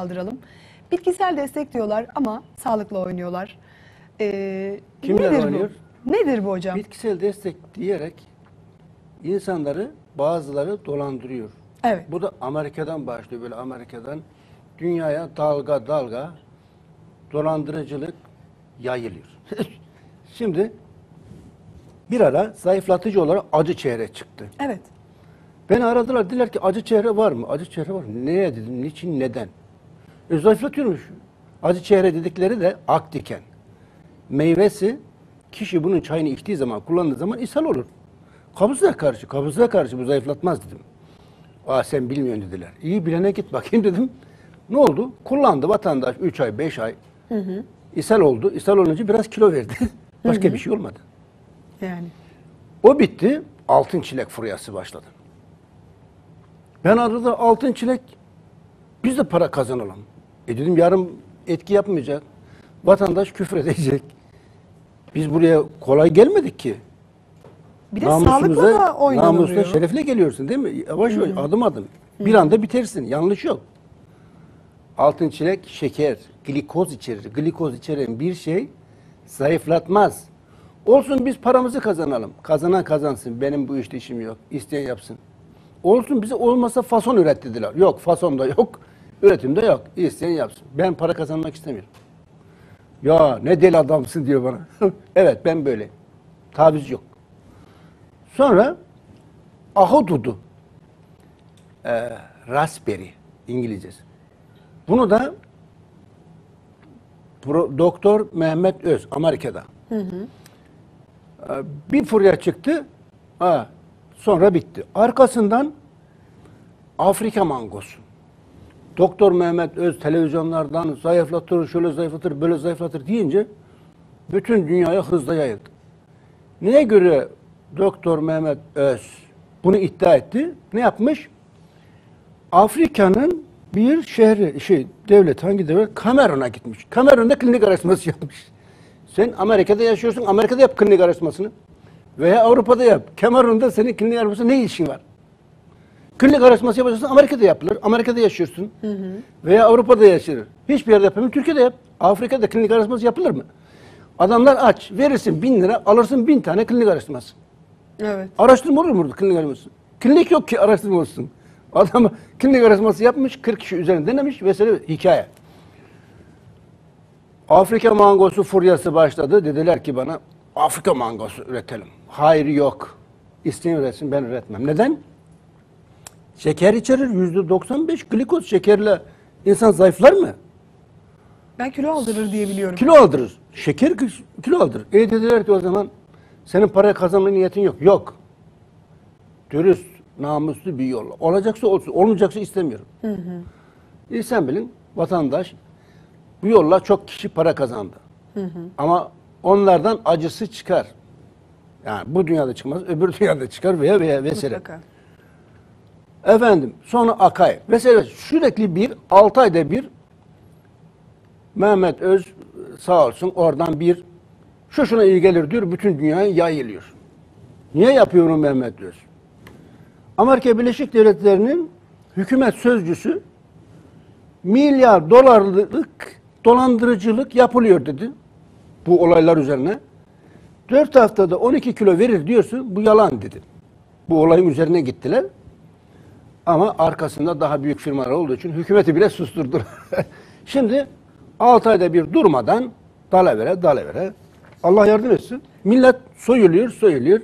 kaldıralım. Bitkisel destek diyorlar ama sağlıklı oynuyorlar. Ee, Kimler nedir oynuyor? Bu? Nedir bu hocam? Bitkisel destek diyerek insanları bazıları dolandırıyor. Evet. Bu da Amerika'dan başlıyor böyle Amerika'dan dünyaya dalga dalga dolandırıcılık yayılıyor. Şimdi bir ara zayıflatıcı olarak acı çehre çıktı. Evet. Beni aradılar dediler ki acı çehre var mı? Acı çehre var mı? Neye dedim? Niçin? Neden? E, zayıflatıyormuş. Acı çehre dedikleri de ak diken. Meyvesi kişi bunun çayını içtiği zaman, kullandığı zaman ishal olur. Kabızlığa karşı, kabızlığa karşı bu zayıflatmaz dedim. Aa sen bilmiyorsun dediler. İyi bilene git bakayım dedim. Ne oldu? Kullandı vatandaş 3 ay, 5 ay. İshal oldu. İshal olunca biraz kilo verdi. Başka bir şey olmadı. Yani. O bitti. Altın çilek furyası başladı. Ben arada altın çilek biz de para kazanalım. E dedim yarın etki yapmayacak. Vatandaş küfür edecek. Biz buraya kolay gelmedik ki. Bir de sağlıkla da oynanılıyor. namusla, şerefle geliyorsun değil mi? Yavaş yavaş adım adım. Bir anda bitersin. Yanlış yok. Altın çilek şeker, glikoz içerir. Glikoz içeren bir şey zayıflatmaz. Olsun biz paramızı kazanalım. Kazanan kazansın. Benim bu işte işim yok. İsteyen yapsın. Olsun bize olmasa fason üret dediler. Yok fason da yok. Üretim de yok. İsteyen yapsın. Ben para kazanmak istemiyorum. Ya ne deli adamsın diyor bana. evet ben böyle. Taviz yok. Sonra ahududu. Ee, raspberry İngilizcesi. Bunu da Pro- Doktor Mehmet Öz Amerika'da. Ee, Bir furya çıktı. Ha, sonra bitti. Arkasından Afrika mangosu. Doktor Mehmet Öz televizyonlardan zayıflatır, şöyle zayıflatır, böyle zayıflatır deyince bütün dünyaya hızla yayıldı. Neye göre Doktor Mehmet Öz bunu iddia etti? Ne yapmış? Afrika'nın bir şehri, şey, devlet hangi devlet? Kamerun'a gitmiş. Kamerun'da klinik araştırması yapmış. Sen Amerika'da yaşıyorsun, Amerika'da yap klinik araştırmasını. Veya Avrupa'da yap. Kamerun'da senin klinik araştırması ne işin var? Klinik araştırması yapacaksın Amerika'da yapılır. Amerika'da yaşıyorsun. Veya Avrupa'da yaşanır. Hiçbir yerde yapamıyor. Türkiye'de yap. Afrika'da klinik araştırması yapılır mı? Adamlar aç. Verirsin bin lira, alırsın bin tane klinik araştırması. Evet. Araştırma olur mu burada klinik araştırması? Klinik yok ki araştırma olsun. Adam klinik araştırması yapmış, 40 kişi üzerine denemiş vesaire hikaye. Afrika mangosu furyası başladı. Dediler ki bana Afrika mangosu üretelim. Hayır yok. İsteyen üretsin ben üretmem. Neden? Şeker içerir yüzde 95 glikoz şekerle insan zayıflar mı? Ben kilo aldırır diye biliyorum. Kilo aldırır. Şeker kilo aldırır. E dediler ki o zaman senin para kazanma niyetin yok. Yok. Dürüst, namuslu bir yolla. Olacaksa olsun. Olmayacaksa istemiyorum. E sen bilin vatandaş bu yolla çok kişi para kazandı. Ama onlardan acısı çıkar. Yani bu dünyada çıkmaz, öbür dünyada çıkar veya veya vesaire. Mutlaka. Efendim sonra Akay. Mesela sürekli bir 6 ayda bir Mehmet Öz sağ olsun oradan bir şu şuna iyi gelir diyor bütün dünyaya yayılıyor. Niye yapıyor onu Mehmet Öz? Amerika Birleşik Devletleri'nin hükümet sözcüsü milyar dolarlık dolandırıcılık yapılıyor dedi. Bu olaylar üzerine. 4 haftada 12 kilo verir diyorsun bu yalan dedi. Bu olayın üzerine gittiler. Ama arkasında daha büyük firmalar olduğu için hükümeti bile susturdular. Şimdi 6 ayda bir durmadan dalavere dalavere Allah yardım etsin. Millet soyuluyor soyuluyor.